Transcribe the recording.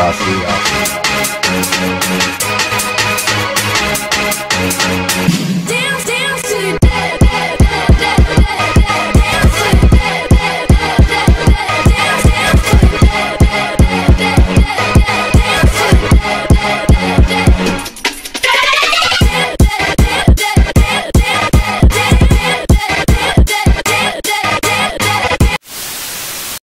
curiosity. curiosity.